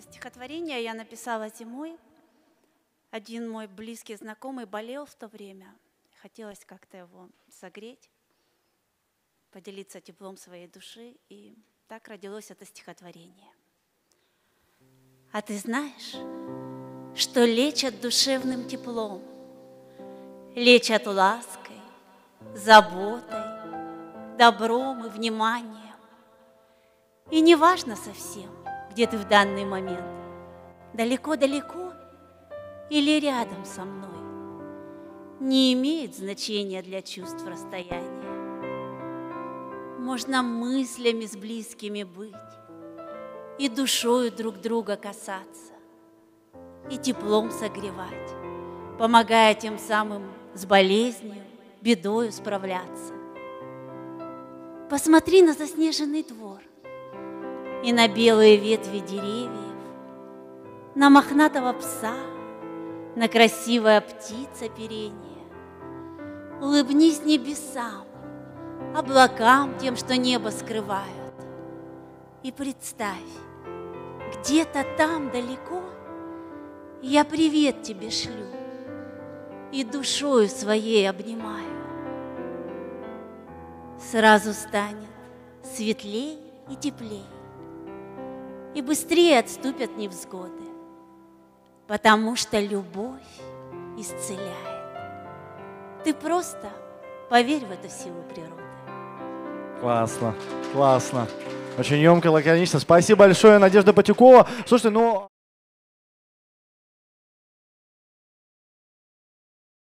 стихотворение я написала зимой. Один мой близкий знакомый болел в то время. Хотелось как-то его согреть, поделиться теплом своей души. И так родилось это стихотворение. А ты знаешь, что лечат душевным теплом, Лечат лаской, заботой, добром и вниманием. И не важно совсем, где ты в данный момент, далеко-далеко или рядом со мной, не имеет значения для чувств расстояния. Можно мыслями с близкими быть и душою друг друга касаться, и теплом согревать, помогая тем самым с болезнью, бедою справляться. Посмотри на заснеженный двор и на белые ветви деревьев, на мохнатого пса, на красивое птица перение. Улыбнись небесам, облакам, тем, что небо скрывают, и представь, где-то там далеко я привет тебе шлю и душою своей обнимаю. Сразу станет светлей и теплей, и быстрее отступят невзгоды, потому что любовь исцеляет. Ты просто поверь в эту силу природы. Классно, классно. Очень емко, лаконично. Спасибо большое, Надежда Патюкова. Слушайте, ну...